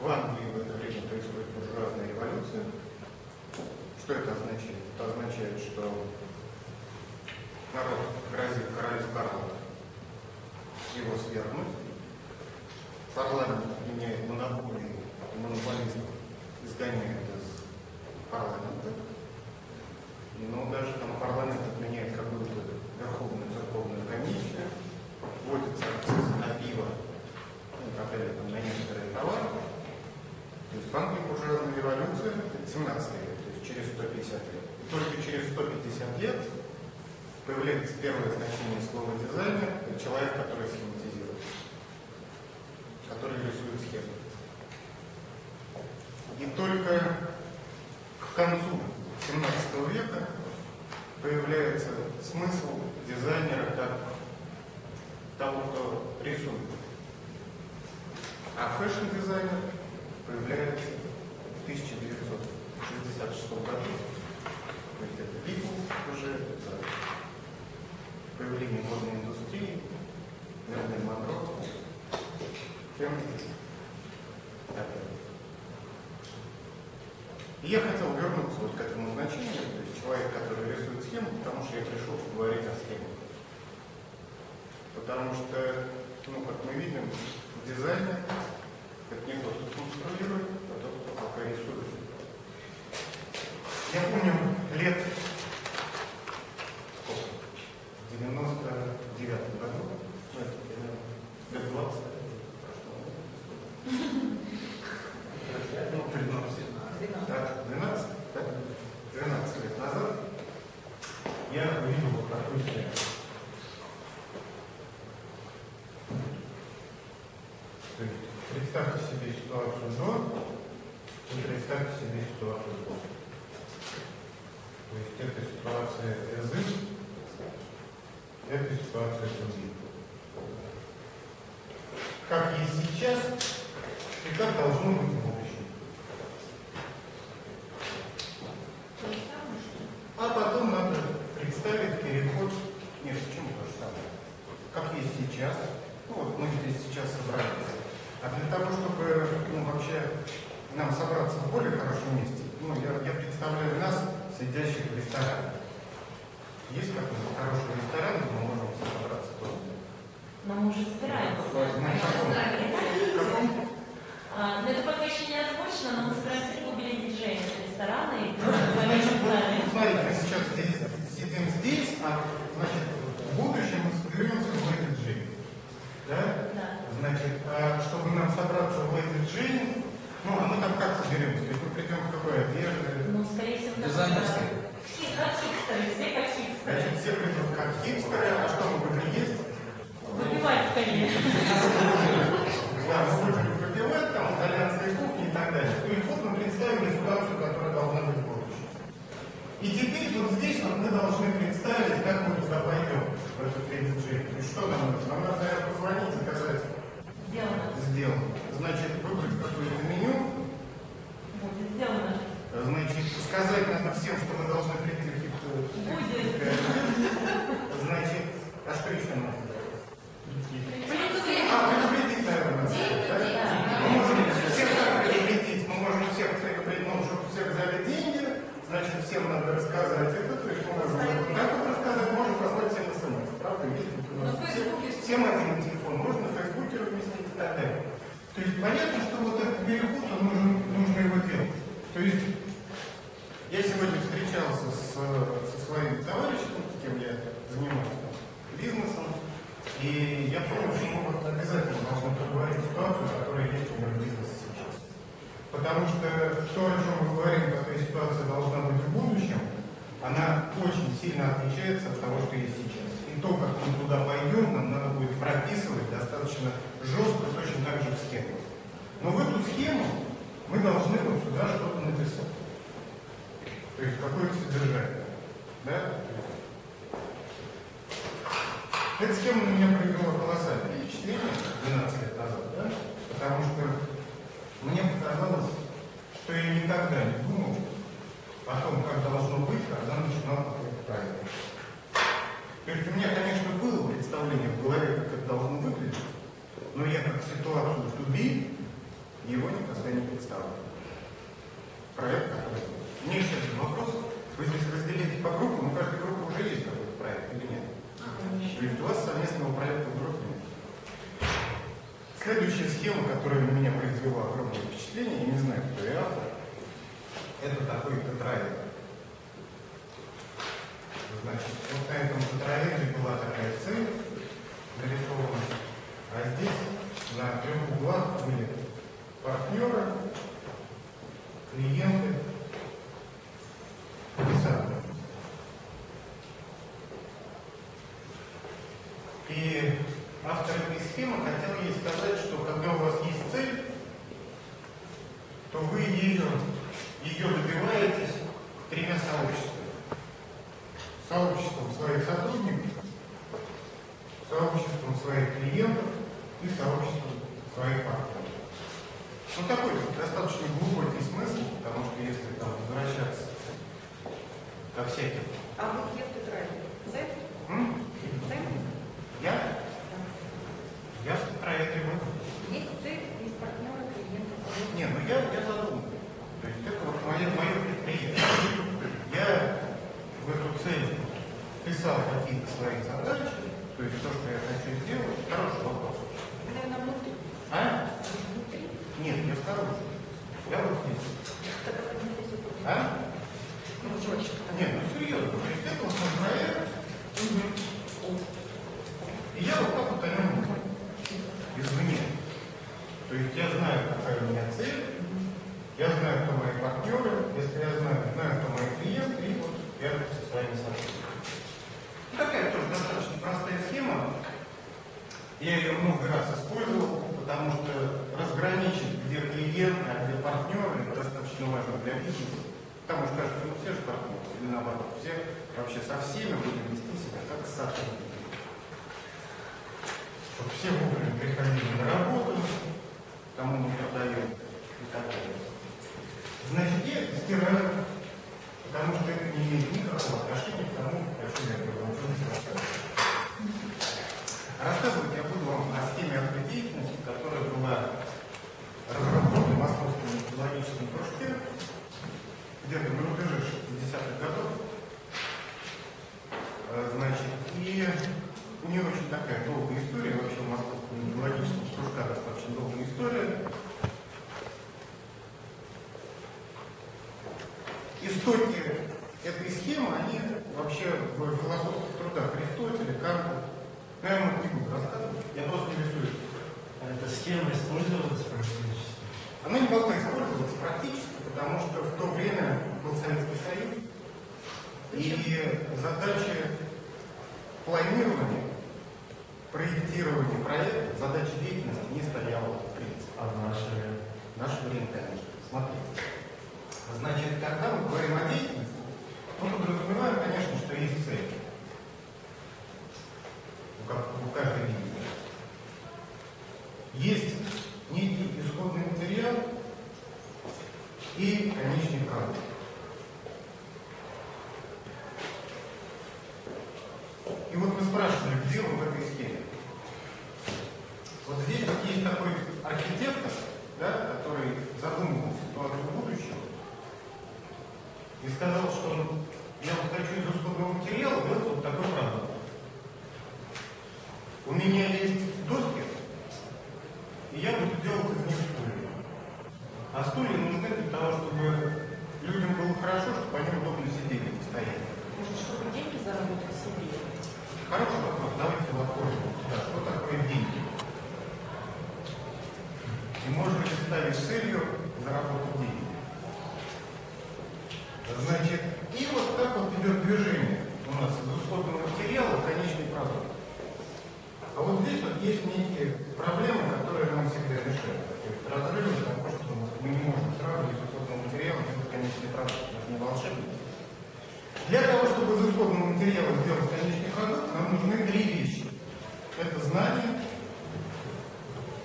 В Англии в это время происходит буржуазная революция. Что это означает? Это означает, что народ грозит королю Карлу его свергнуть. Парламент меняет монополию монополизм изгоняет появляется первое значение слова дизайнер, человек, который схематизирует, который рисует схему. И только к концу 17 века появляется смысл дизайнера как Я хотел вернуться вот к этому значению, то есть человек, который рисует схему, потому что я пришел поговорить о схеме. Потому что, ну, как мы видим, дизайнер – это не тот, кто конструирует, а тот, кто пока рисует. Я помню лет Значит, смотрите, мы сейчас здесь сидим здесь, а значит, в будущем мы соберемся в Лэйд Джейн. Да? Да. Значит, а чтобы нам собраться в Лэйд Джейн, ну, а мы там как соберемся? Если мы придем в какой одежде? Ну, скорее всего, дизайнерской. Как хипстеры, все как хипстеры. Значит, все придут как хипстеры, а что мы будем есть? Выпивать скорее. Да, мы будем выпивать, там, итальянские кухни и так далее. То есть вот мы представили сюда и теперь вот здесь вот мы должны представить, как мы туда пойдем, в 30G. И что нам нужно? Нам надо, позвонить сказать, Сделано. сделано. Значит, выбрать какое-то меню, Будет сделано. значит, сказать надо всем, что мы должны прийти в типа, Будет. Значит, а что еще надо? Прийти. А, предупредить, наверное, надо, да? Мы можем всех так предупредить, мы можем всех предупредить, ну, чтобы всех взяли деньги, значит, всем надо рассказать это, то есть мы можем как вот рассказать, можем послать всем смс, правда, видите, у нас На Фейсбуке. всем один телефон, можно в Фейсбуке разместить и так далее. То есть понятно, что вот этот переход, он нужен, нужно его делать. То есть я сегодня встречался с, со своим товарищем, с кем я занимаюсь там, бизнесом, и я понял, что мы вот обязательно должны проговорить ситуацию, которая есть у бизнесе сейчас. Потому что то, о чем мы говорим, какая ситуация должна быть в будущем, она очень сильно отличается от того, что есть сейчас. И то, как мы туда пойдем, нам надо будет прописывать достаточно жестко, точно так же в схему. Но в эту схему мы должны вот сюда что-то написать. То есть какое-то содержание. Да? Эта схема на меня произвела колоссальное впечатление 12 лет назад, да? потому что мне показалось, что я никогда не думал о том, как должно быть, когда начинал какой-то проект. То есть у меня, конечно, было представление в голове, как это должно выглядеть, но я как ситуацию в туби его никогда не представлял. Проект какой-то. Мне еще один вопрос. Вы здесь разделите по группам, у каждой группы уже есть какой-то проект есть у вас совместного проекта вдруг нет. Следующая схема, которая на меня произвела огромное впечатление, я не знаю, кто я автор, это такой тетраэдр. Значит, вот на этом тетраэдре была такая цель нарисована, а здесь на трех углах были партнеры, клиенты и сотрудники. И автор этой схемы хотел ей сказать, что когда у вас есть цель, то вы ее, ее добиваетесь тремя сообществами. Сообществом своих сотрудников, сообществом своих клиентов и сообществом своих партнеров. Ну такой достаточно глубокий смысл, потому что если там возвращаться ко всяким... А вот где в тетради? Цель? М? Цель? Я? Я в проекте был. Есть цель, есть партнеры, клиенты. Не, ну я, я задумал. То есть это вот мое, мое предприятие. Я в эту цель вписал какие-то свои задачи, то есть то, что я хочу сделать. Хороший вопрос. Вы, наверное, внутри. А? Внутри. Нет, я снаружи. Я вот здесь. Тогда поднимитесь вот туда. А? Ну, точно. Нет, ну серьезно. То есть это вот мой проект. И я вот так вот о нем думаю. Извне. То есть я знаю, какая у меня цель, я знаю, кто мои партнеры, если я знаю, знаю, кто мои клиенты, и вот я со своими сотрудниками. Ну, Такая тоже достаточно простая схема. Я ее много раз использовал, потому что разграничить, где клиент, а где партнеры, это достаточно важно для бизнеса. Потому что кажется, ну все же партнеры, или наоборот, все вообще со всеми будем вести себя как с сотрудниками. Чтобы все вовремя приходили на работу, кому мы продаем и так далее. Значит, я стираю, потому что это не имеет никакого отношения к тому, о чем я говорю. Рассказывать я буду вам о схеме акта деятельности,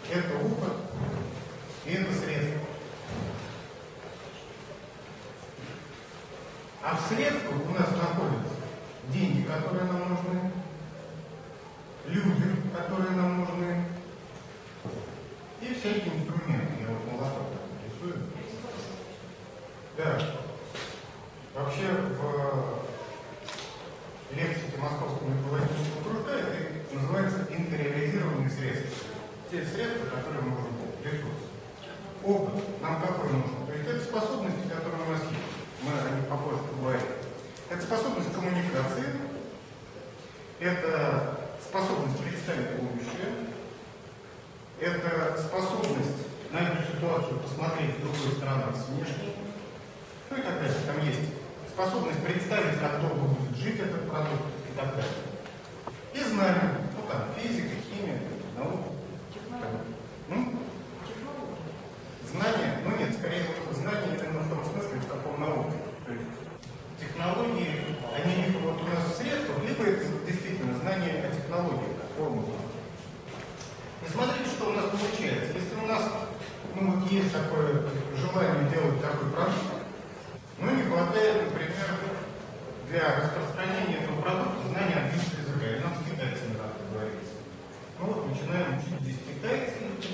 Quer pergunta?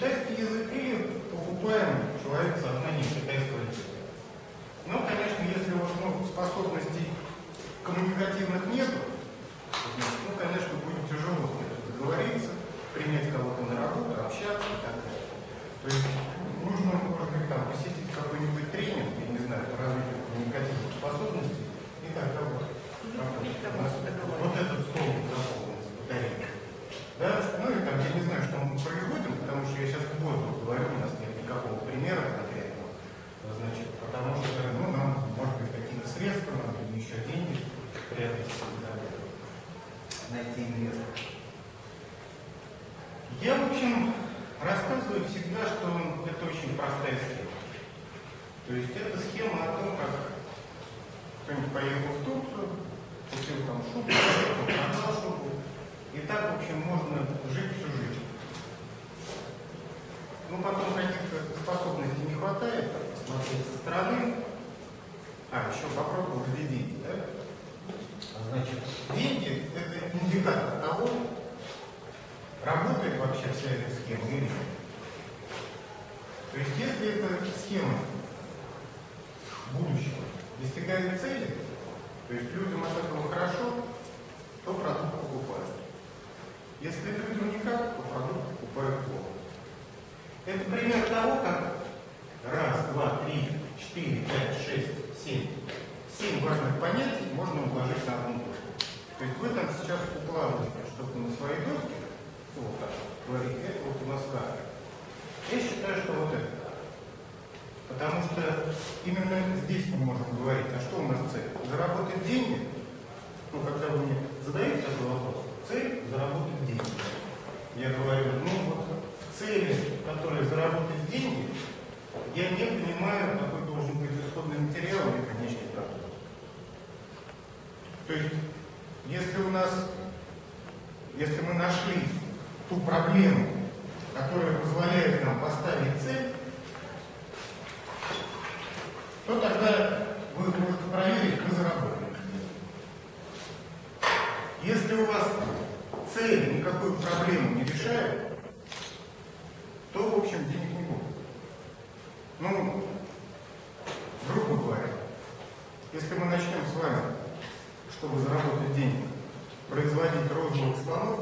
китайский язык языки покупаем, человек со знанием китайского языка. Но, конечно, если у вас ну, способностей коммуникативных нету, ну, конечно, будет тяжело договориться, принять кого-то на работу, общаться и так далее. То есть ну, нужно, может быть, там посетить Я, в общем, рассказываю всегда, что это очень простая схема. То есть это схема о том, как кто-нибудь поехал в Турцию, купил там шубу, продал шубу. И так, в общем, можно жить всю жизнь. Ну, потом каких-то способностей не хватает, так, посмотреть со стороны. А, еще вопрос был деньги, да? А значит, деньги – это индикатор того, Работает вообще вся эта схема или нет? То есть если эта схема будущего достигает цели, то есть людям от этого хорошо, то продукт покупают. Если людям никак, то продукт покупают плохо. Это пример того, как como чтобы заработать денег, производить розовых слонов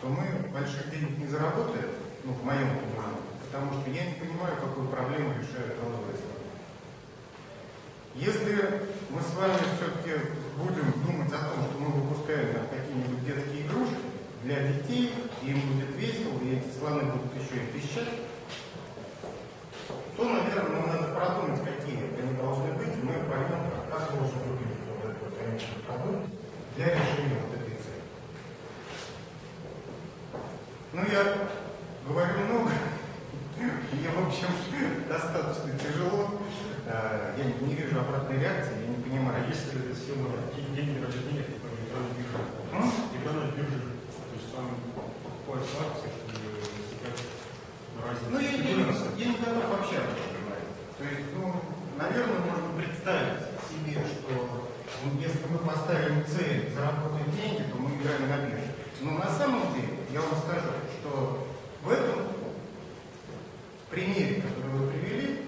то мы больших денег не заработаем, ну, в моем понимании, потому что я не понимаю, какую проблему решают розовые слоны. Если мы с вами все-таки будем думать о том, что мы выпускаем какие-нибудь детские игрушки для детей, и им будет весело, и эти слоны будут еще и пищать, то, наверное, нам надо продумать, какие они должны быть, и мы поймем, как должен выглядеть вот этот вот конечный продукт для решения вот этой цели. Ну, я говорю много, мне, в общем, достаточно тяжело, Э, я не вижу обратной реакции, я не понимаю. А если эта схема деньги ради денег, то электронной биржи? М? Электронной биржи, то есть там покупают акции, чтобы засекать разницу. Ну, я, я, не- я не готов вообще об этом говорить. То есть, ну, наверное, можно представить себе, что ну, если мы поставим цель заработать деньги, то мы играем на бирже. Но на самом деле, я вам скажу, что в этом примере, который вы привели,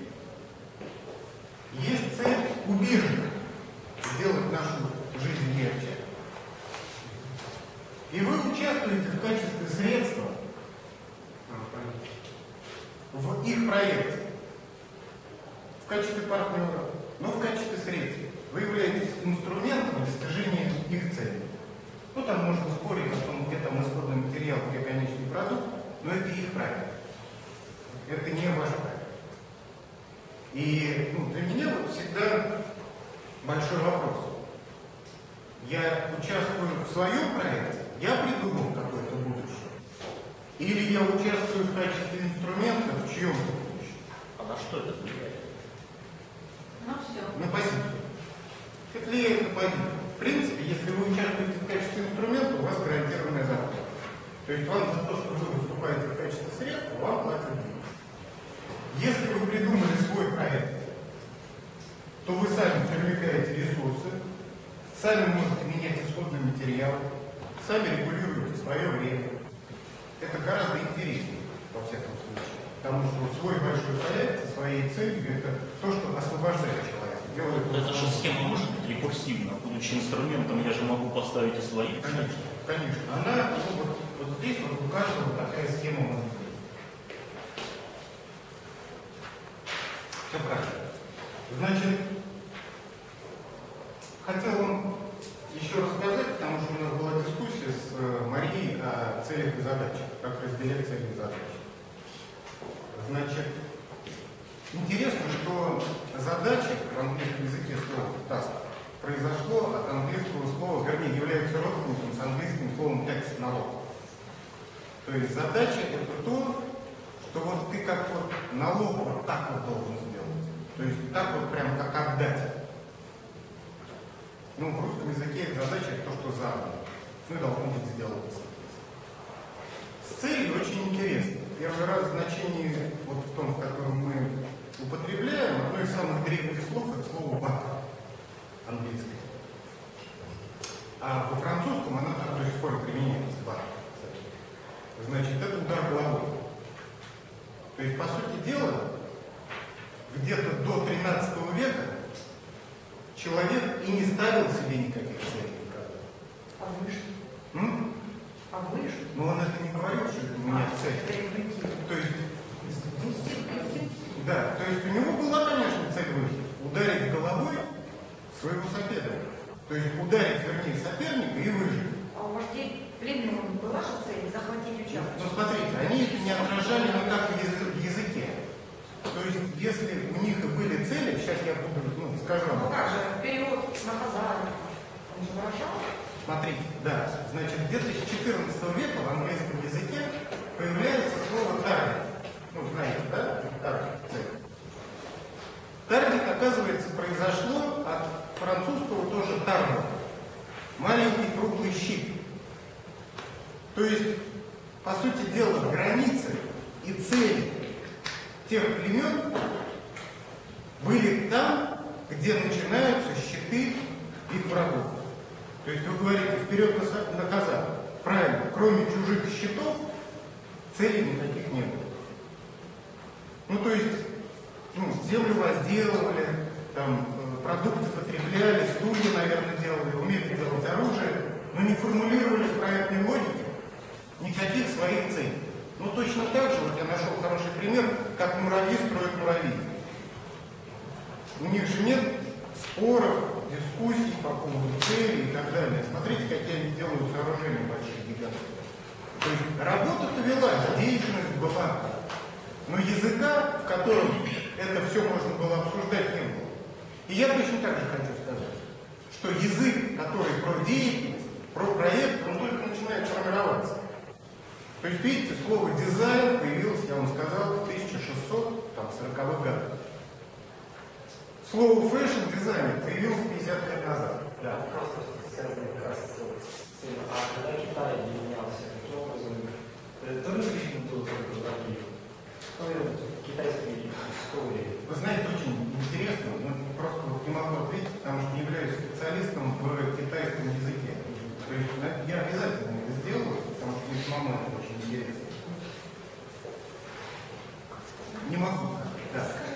есть цель у биржи сделать нашу жизнь легче. И вы участвуете в качестве средства А, понятно. В их проекте, в качестве партнера, но в качестве средства. Вы являетесь инструментом достижения их цели. Ну, там можно спорить о том, где там исходный материал, где конечный продукт, но это их проект. Это не ваш проект. И ну, для меня вот всегда большой вопрос. Я участвую в своем проекте, я придумал будущее. Или я участвую в качестве инструмента в чьем-то будущем. А на что это влияет? Ну все. На позицию. Это влияет на позицию. В принципе, если вы участвуете в качестве инструмента, у вас гарантированная зарплата. То есть вам за то, что вы выступаете в качестве средства, вам платят деньги. Если вы придумали свой проект, то вы сами привлекаете ресурсы, сами можете менять исходный материал, сами регулируете свое время. Это гораздо интереснее, во всяком случае. Потому что свой большой проект со своей целью это то, что освобождает человека. Делает его Это же схема может быть рекурсивна. Будучи инструментом, я же могу поставить и свои. Конечно, конечно. Она, ну, вот, вот здесь вот у каждого такая схема может быть. Все правильно. Значит, хотел вам еще рассказать, потому что у нас была дискуссия с э, Марией о целях и задачах, как разделять цели и задачи. Значит, интересно, что задача в английском языке слова task произошло от английского слова, вернее, является родственником с английским словом text налог. То есть задача это то, что вот ты как вот налог вот так вот должен сделать. То есть так вот прям как отдать. Ну, в русском языке задача это то, что задано. Ну и должно быть сделано. С целью очень интересно. Первый раз значение вот в том, в котором мы употребляем, одно из самых древних слов это слово бат английское. А во французском оно так до сих пор применяется бат. Значит, это удар головой. То есть, по сути дела, где-то до 13 века человек и не ставил себе никаких целей. А выше? А выше? Но он это не говорил, что это у меня цель. Это интуитивно. То есть, да, то есть у него была, конечно, цель выжить. Ударить головой своего соперника. То есть ударить, вернее, соперника и выжить. А у вождей пленного была же цель захватить Ну, участок? смотрите, они это не отражали никак в яз- в языке. То есть, если у них и были цели, сейчас я буду, ну, скажу Ну как же, вперед, на Казань. Он же выражал? Смотрите, да, значит, где-то с 14 века в английском языке появляется слово таргет. Ну, знаете, да? Таргет, цель. Таргет, оказывается, произошло от французского тоже таргет. Маленький круглый щит. То есть, по сути дела, границы и цели тех племен были там, где начинаются щиты их врагов. То есть вы говорите вперед на, казах. Правильно, кроме чужих счетов, целей никаких не было. Ну, то есть, ну, землю возделывали, там, э, продукты потребляли, стулья, наверное, делали, умели делать оружие, но не формулировали в проектной логике никаких своих целей. Ну, точно так же, вот я нашел хороший пример, как муравьи строят муравьи. У них же нет споров, дискуссий по поводу целей и так далее. Смотрите, какие они делают сооружения большие, гигантские. То есть работа-то велась, деятельность была. Но языка, в котором это все можно было обсуждать, не было. И я точно так же хочу сказать, что язык, который про деятельность, про проект, он только начинает формироваться. То есть, видите, слово дизайн появилось, я вам сказал, в 1640-х годах. Слово fashion design появилось 50 лет назад. Да, просто связано как раз с этим. А когда Китай объединялся, каким образом? Это тоже лично было такие. Китайской истории. Вы знаете, очень интересно, но просто вот не могу ответить, потому что не являюсь специалистом в китайском языке. То есть я обязательно это сделаю, потому что мне самому это очень интересно. Не могу. Да.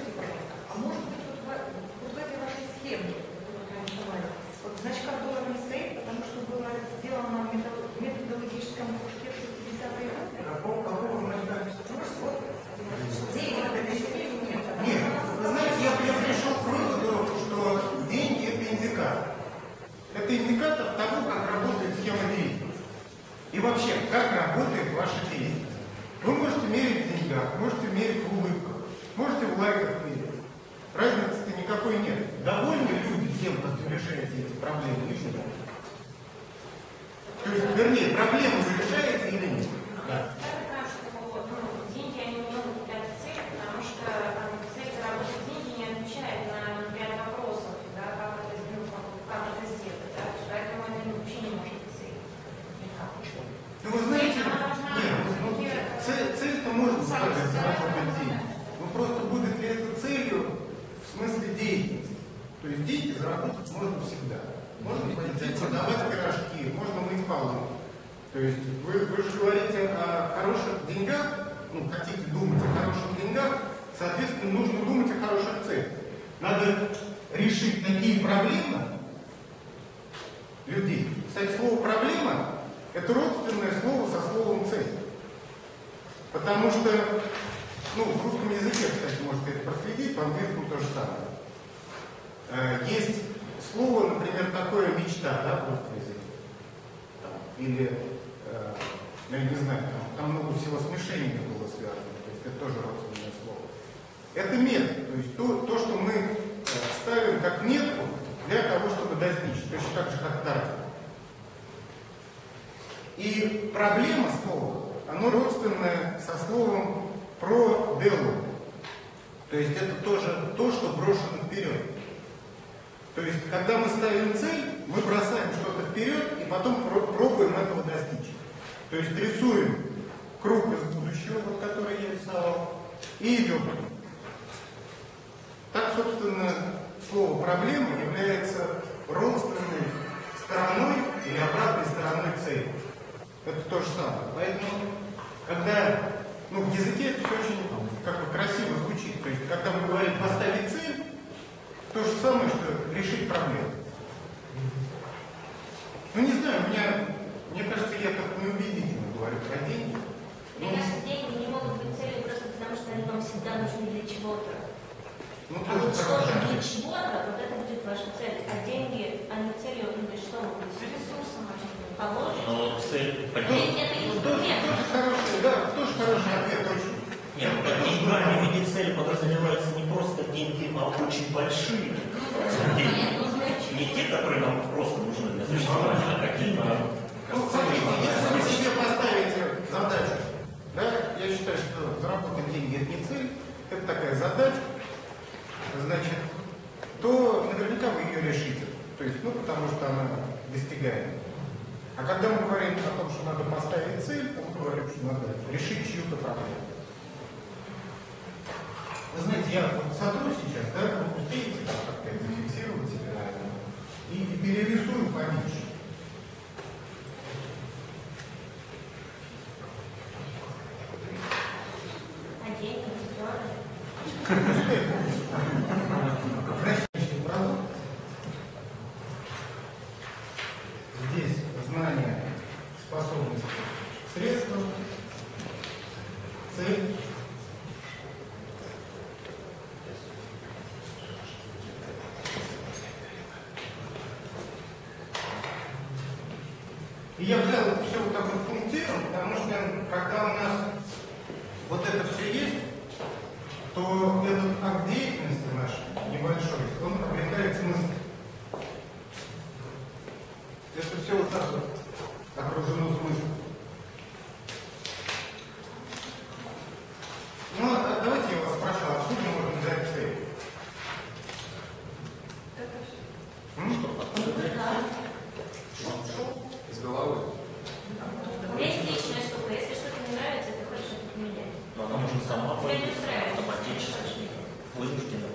То есть рисуем круг из будущего, вот который я рисовал, и идем. Так, собственно, слово «проблема» является родственной стороной или обратной стороной цели. Это то же самое. Поэтому, когда ну, в языке это все очень как бы красиво звучит. То есть, когда мы говорим поставить цель, то же самое, что решить проблему. Ну, не знаю, у меня, мне кажется, я как неубедительно говорю про деньги. Ну, Мне кажется, деньги не могут быть целью просто потому, что они вам всегда нужны для чего-то. ну, А вот что-то для чего-то, вот это будет ваша цель. А деньги, они целью, ну, для что могут быть? Ресурсом они будут. Положить. Но цель Ну, Деньги это ну, тоже, инструмент. тоже хороший, да, тоже хороший ответ, точно. Нет, ну, под деньгами в виде цели подразумеваются не просто деньги, а очень большие деньги. Не те, которые нам просто нужны для существования, а какие-то Ну, смотрите, если вы себе поставите задачу, да, я считаю, что заработать деньги это не цель, это такая задача, значит, то наверняка вы ее решите. То есть, ну, потому что она достигаема. А когда мы говорим о том, что надо поставить цель, мы говорим, что надо решить чью-то проблему. Вы знаете, я вот сотру сейчас, да, вы успеете там как-то это зафиксировать себе, наверное, и, и перерисую поменьше. Пускай будет. Значит, продукт. Здесь знание, способность, средства, цель. И я взял это все вот так вот пунктиром, потому что когда у нас вот это все есть, то этот акт деятельности наш небольшой, он обретает смысл. Это все вот так вот окружено смыслом. Ну, а давайте я вас спрошу, откуда можно взять цель? Это все. М? Из головы. У меня есть личная штука. Если что-то не нравится, ты хочешь это поменять. Но она может сама Тебя не пойти устраивает. автоматически. Вынуждена.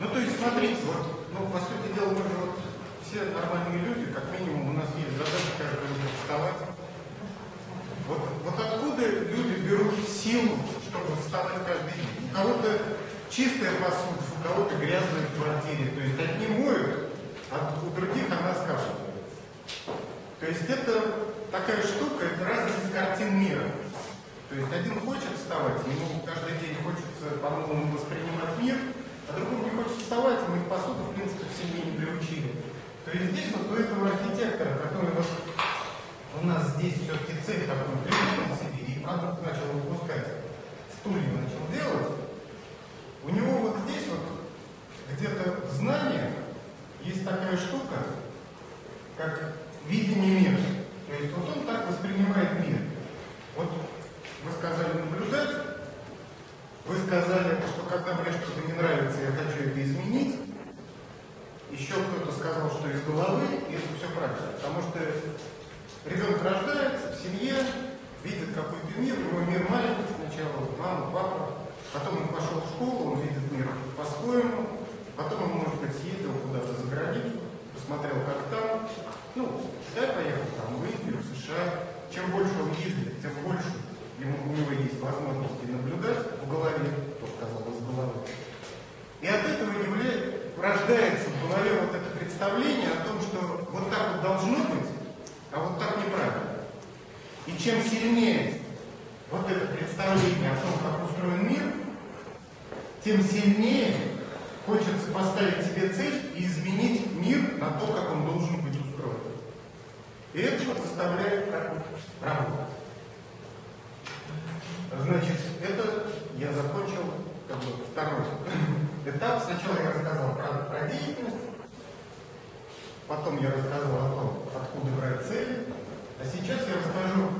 Ну, то есть, смотрите, вот, ну, по сути дела, мы же вот все нормальные люди, как минимум, у нас есть задача каждый день вставать. Вот, вот откуда люди берут силу, чтобы вставать каждый день? У кого-то чистая посуда, у кого-то грязная в квартире. То есть одни моют, а у других она скапливается. То есть это такая штука, это разность картин мира. То есть один хочет вставать, ему каждый день хочется по-новому воспринимать мир, а другому не хочет вставать, и посуду, в принципе, в семье не приучили. То есть здесь вот у этого архитектора, который вот у нас здесь все-таки цель такой придумал себе и продукт начал выпускать, стулья начал делать, у него вот здесь вот где-то в знаниях есть такая штука, как видение мира. То есть вот он так воспринимает мир. Вот вы сказали наблюдать, вы сказали, что когда мне что-то не нравится, я хочу это изменить. Еще кто-то сказал, что из головы, и это все правильно. Потому что ребенок рождается в семье, видит какой-то мир, у мир маленький сначала, мама, папа, потом он пошел в школу, он видит мир по-своему, потом он, может быть, съездил куда-то за границу, посмотрел, как там, ну, я поехал там в Индию, в США. Чем больше он ездит, тем больше ему, у него есть возможности наблюдать в голове, кто сказал, из головы. И от этого является, рождается в голове вот это представление о том, что вот так вот должно быть, а вот так неправильно. И чем сильнее вот это представление о том, как устроен мир, тем сильнее хочется поставить себе цель и изменить мир на то, как он должен быть устроен. И это вот заставляет работать. Значит, это я закончил как бы второй этап. Сначала я рассказал про, про деятельность, потом я рассказал о том, откуда брать цели, а сейчас я расскажу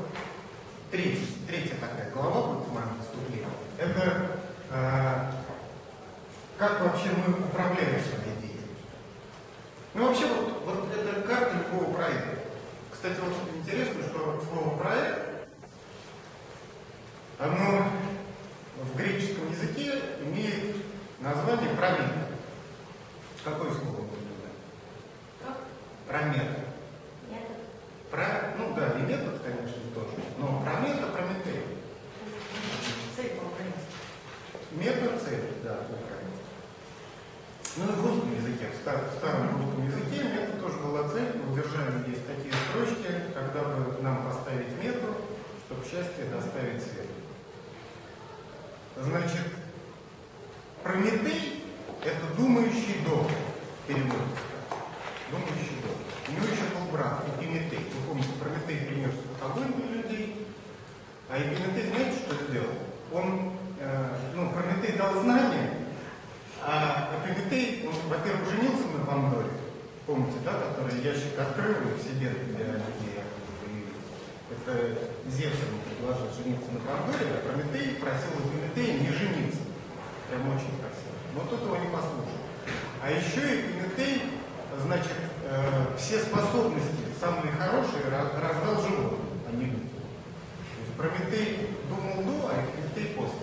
третий, третья такая глава будет в моем выступлении. Это э, как вообще мы управляем своей деятельностью. Ну вообще вот, вот это карта любого проекта. Кстати, вот интересно, что слово проект, оно в греческом языке имеет название промет. Какое слово будет туда? Метод. Про, ну да, и метод, конечно, тоже. Но промета, прометей. Цель. Метод цели, да, украинский. Ну и в русском языке, в стар- в старом русском языке метод тоже была цель. В удержании есть такие строчки, когда бы нам поставить метод, чтобы счастье доставить свет. Значит, Прометей – это думающий дом, переводится. Думающий брат, Эпиметей. Вы помните, Прометей принес огонь для людей, а Эпиметей, знаете, что сделал? Он, э, ну, Прометей дал знания, а Эпиметей, он, во-первых, женился на Пандоре, помните, да, который ящик открыл и в себе для людей. И это Зевс ему предложил жениться на Пандоре, а Прометей просил Эпиметея не жениться. Прям очень красиво. Но тот его не послушал. А еще Эпиметей, значит, э, все способности, самые хорошие, раздал животным, а не людям. Прометей думал до, а Эпиметей после.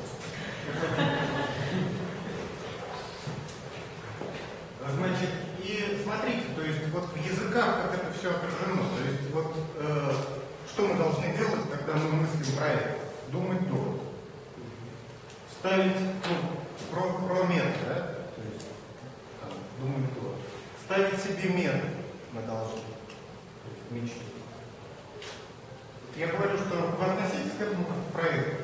Значит, и смотрите, то есть вот в языках как это все отражено. То есть вот э, что мы должны делать, когда мы мыслим проект? Думать до. Ставить, ну, про, про мет, да? То есть, думаю, кто. Ставить себе мет мы должны. Мечту. Я говорю, что вы относитесь к этому как к проекту.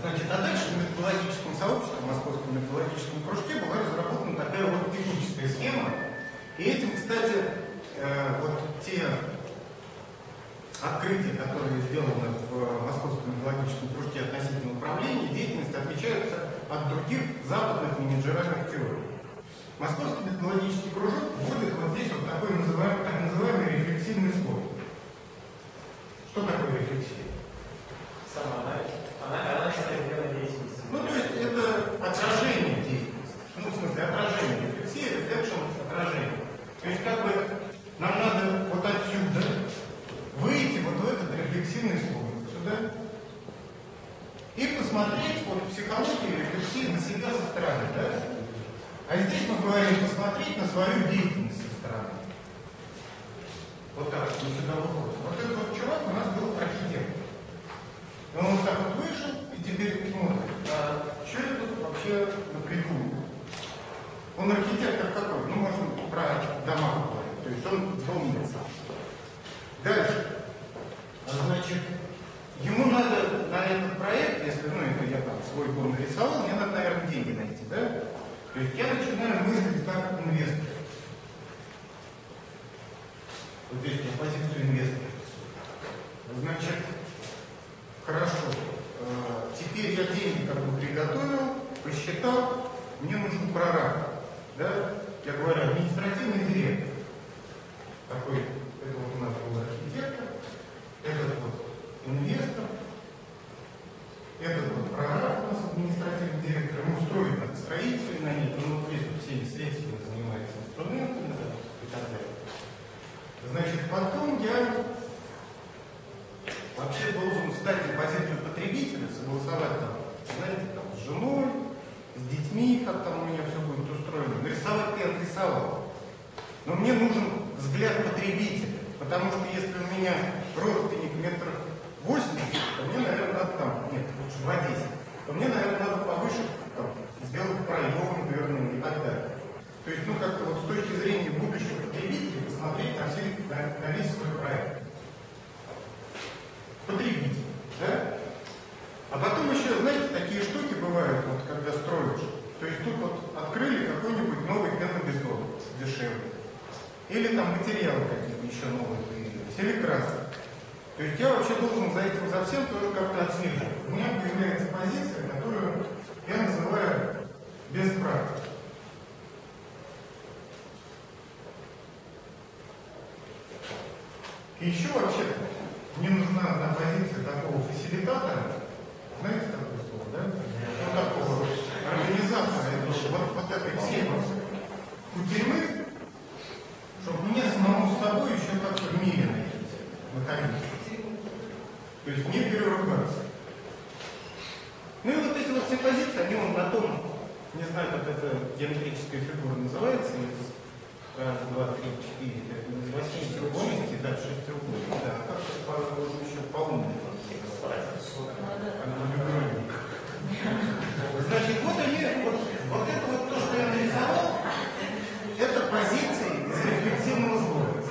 Значит, а дальше в методологическом сообществе, в Московском методологическом кружке была разработана такая вот техническая схема. И этим, кстати, э, вот те открытия, которые сделаны в Московском методологическом кружке относительно управления деятельности, отличаются от других западных менеджеральных теорий. Московский методологический кружок вводит вот здесь вот такой называемый, так называемый рефлексивный слой. Что такое рефлексия? Самоанализ. Она, анализ определенной деятельности. Ну, то есть это отражение деятельности. Ну, в смысле, отражение. Рефлексия, reflection, отражение. То есть как бы нам надо вот отсюда выйти вот в этот рефлексивный слой, вот сюда, и посмотреть вот психологию рефлексии на себя со стороны, да? А здесь мы посмотреть на свою деятельность со стороны. Вот так, мы сюда выходим. Вот этот вот чувак у нас был архитектор. И он вот так вот вышел и теперь смотрит, а что я тут вообще напрягу? Он архитектор какой? Ну, можем про дома говорить. То есть он домница. Дальше. Значит, ему надо на этот проект, если, ну, это я там свой дом нарисовал, мне надо, наверное, деньги найти, да? То есть я начинаю мыслить как инвестор. Вот здесь я позицию инвестора. Значит, хорошо. Э, Теперь я деньги как бы приготовил, посчитал, мне нужен прораб. Да? Я говорю, административный директор. Такой, это вот у нас был архитектор, этот вот инвестор, этот вот прораб у нас административный директор, ему строить надо строителей на них, ну вот здесь вот всеми средствами занимается инструментами да, и так далее. Значит, потом я вообще должен стать на позицию потребителя, согласовать там, знаете, там, с женой, с детьми, как там у меня все будет устроено. Нарисовать я рисовал. Но мне нужен взгляд потребителя, потому что если у меня родственник метров 80, то мне, наверное, надо там, нет, лучше 2,10, то мне, наверное, надо повыше там, сделать проем дверным и так далее. То есть, ну, как-то вот с точки зрения будущего потребителя посмотреть на, все, на, на весь свой проект. Потребитель, да? А потом еще, знаете, такие штуки бывают, вот когда строишь. То есть тут вот открыли какой-нибудь новый пенобетон дешевле. Или там материалы какие-то еще новые появились. Или краски. То есть я вообще должен за этим за всем тоже как-то отслеживать. У меня появляется позиция, которую я называю без практики. И еще вообще мне нужна одна позиция такого фасилитатора, знаете такое слово, да? Ну, такого организатора вот, вот этой темы кутерьмы, чтобы мне самому с собой еще как-то в мире найти, наконец. То есть не переругаться. Ну и вот эти вот все позиции, они вон на том, не знаю, как эта геометрическая фигура называется, раз, два, три, четыре, из восьми треугольники, да, шесть треугольников, да, а как это по, еще по умному. Значит, вот они, вот, вот это вот то, что я нарисовал, это позиции из рефлексивного слоя.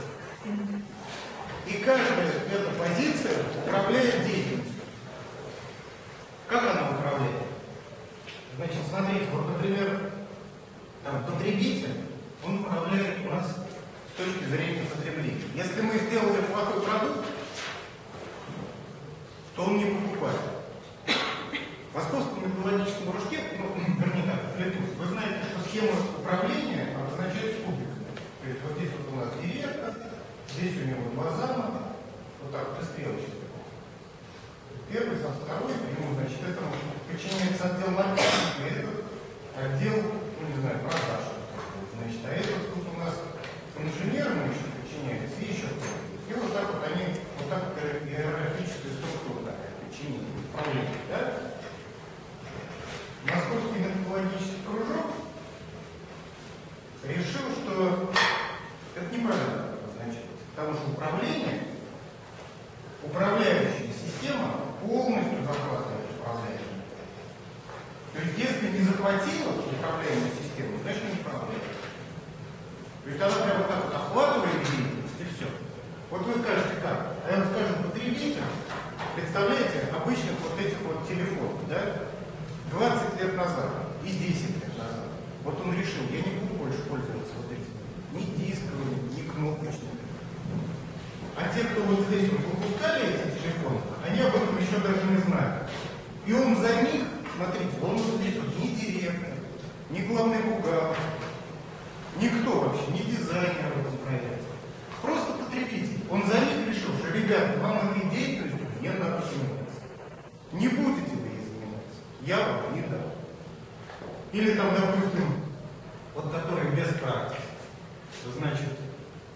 И каждая эта позиция управляет деятельностью.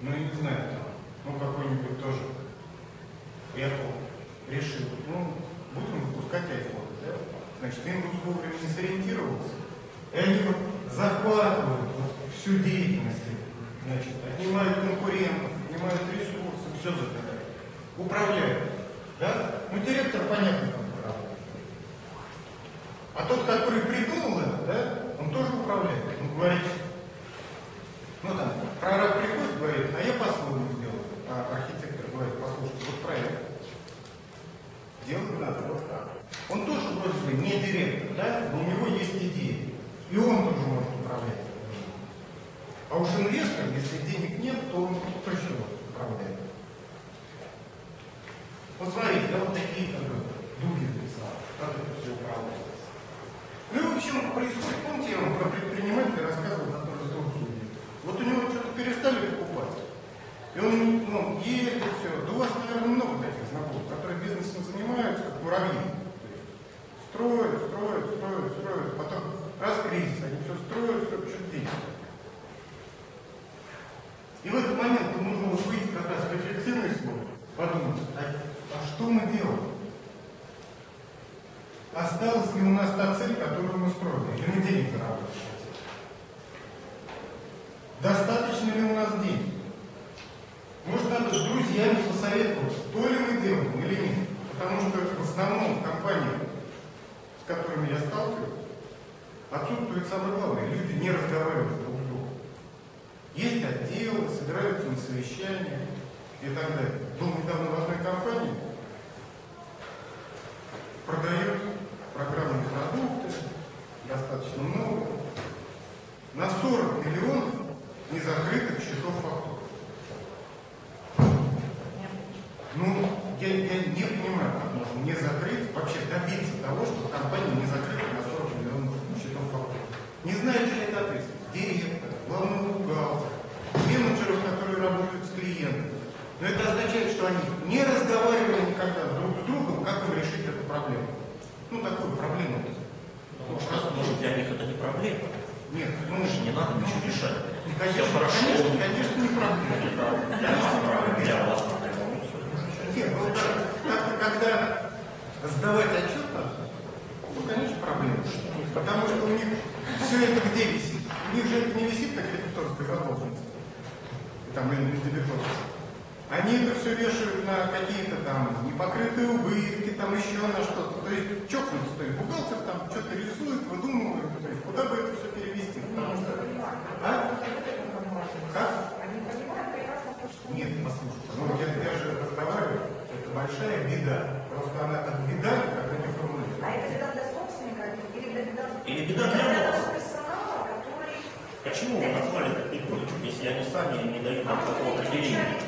Ну я не знаю, там, ну какой-нибудь тоже Apple решил, ну, будем выпускать iPhone, да? Значит, Windows вовремя не сориентировался. И они вот захватывают всю деятельность, значит, отнимают конкурентов, отнимают ресурсы, все забирают. Управляют. Да? Ну, директор, понятно, как управляет. А тот, который придумал это, да, он тоже управляет. Он говорит, ну там, прораб приходит, говорит, а я по-своему сделаю. А архитектор говорит, послушайте, вот проект. Делать надо вот так. Он тоже вроде бы не директор, да, но у него есть идеи. И он тоже может управлять. А уж инвестор, если денег нет, то он точно может управлять. Вот смотрите, да, вот такие как бы дуги написал, как это все управляется. Ну и в общем происходит, помните, я вам про предпринимателя рассказывал. Вот у него что-то перестали покупать. И он ну, ездит, все. Да у вас, наверное, много таких знакомых, которые бизнесом занимаются, как муравьи. Строят, строят, строят, строят. Потом раз кризис, они все строят, строят, что-то денег. И в этот момент нужно выйти как раз в рефлексивный слой, подумать, а, а что мы делаем? Осталась ли у нас та цель, которую мы строили, или мы денег заработать хотим? Достаточно ли у нас денег? Может, с друзьями посоветоваться, то ли мы делаем или нет. Потому что в основном в компаниях, с которыми я сталкиваюсь, отсутствует самое главное. Люди не разговаривают друг с другом. Есть отделы, собираются на совещания и так далее. Был недавно в одной компании, продает программные продукты, достаточно много, на 40 миллионов незакрытых счетов фактур. Ну, я, я не понимаю, как можно не закрыть, вообще добиться того, что компания не закрыта на 40 миллионов счетов фактур. Не знает ли это ответственность? Директор, главного бухгалтера, менеджеров, которые работают с клиентами. Но это означает, что они не разговаривали никогда друг с другом, как им решить эту проблему. Ну, такую проблему. Ну, может, может, для них это не проблема. Нет, ну, Конечно, не надо ничего решать. Конечно, Все хорошо. конечно, конечно, не проблема. Для вас проблема, для вас проблема. Ну, всё. Нет, ну, как- как-то когда сдавать отчет надо, ну, конечно, проблема. Потому что у них все это где висит? У них же это не висит на кредиторской задолженности. Там или на дебиторской. Они это все вешают на какие-то там непокрытые убытки, там еще на что-то. То есть чокнуться, то есть бухгалтер там что-то рисует, выдумывает, то есть куда бы это все перевести. Потому что... А? Как? Они понимают прекрасно то, что... Нет, послушайте, ну я, я же разговариваю, это большая беда. Просто она как беда, как не А формулирует. это беда для собственника или для беда... Или беда для вас. Почему вы назвали это бедой, если они сами не дают нам такого определения?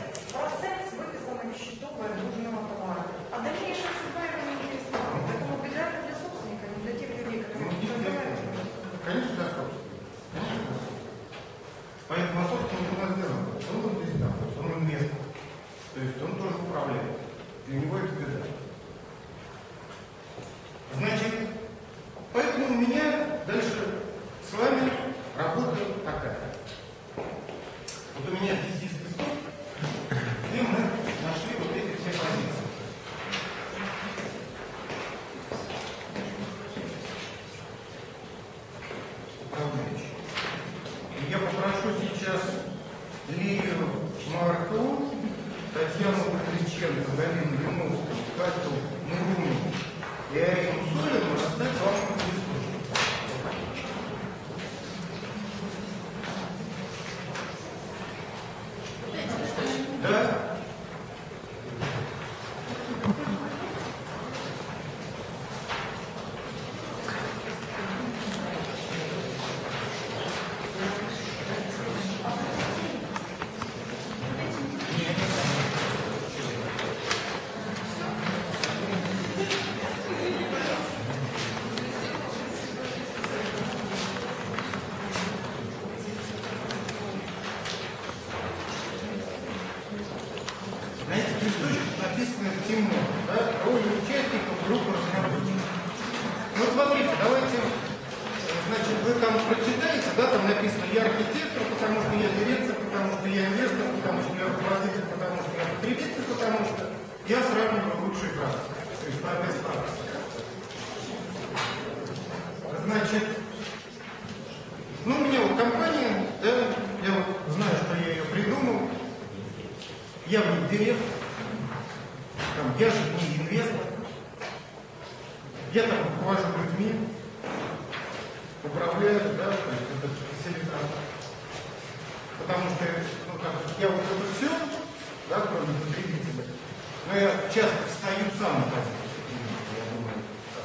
Я часто встаю сам на я думаю,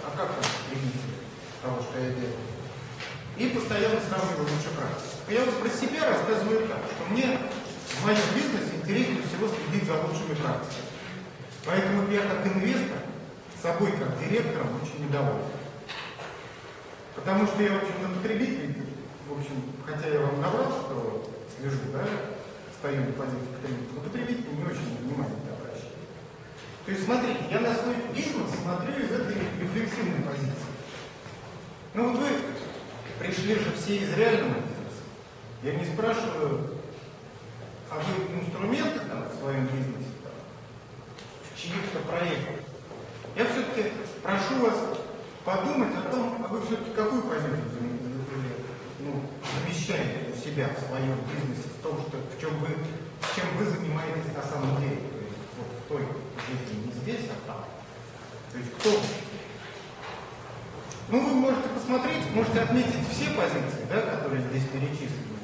а как там потребитель того, что я делаю? И постоянно сравниваю лучше практики. Я вот про себя рассказываю так, что мне в моем бизнесе интереснее всего следить за лучшими практиками. Поэтому я как инвестор собой как директором очень недоволен. Потому что я, в общем, на потребителей, в общем, хотя я вам наврал, что слежу, да, стою на позиции потребителя, но потребители не очень обращают. То есть, смотрите, я на свой бизнес смотрю из этой рефлексивной позиции. Ну вот вы пришли же все из реального бизнеса. Я не спрашиваю, а вы инструменты там в своем бизнесе, там, в чьих-то проектах. Я все-таки прошу вас подумать о том, а вы все-таки какую позицию ну, замещаете у себя в своем бизнесе, в том, что, в чем вы, чем вы занимаетесь на самом деле. То есть вот в той жизни не здесь, а там. То есть кто? Ну, вы можете посмотреть, можете отметить все позиции, да, которые здесь перечислены.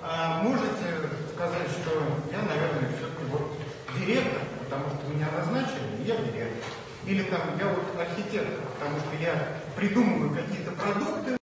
А можете сказать, что я, наверное, все-таки вот директор, потому что меня назначили, и я директор. Или там я вот архитектор, потому что я придумываю какие-то продукты,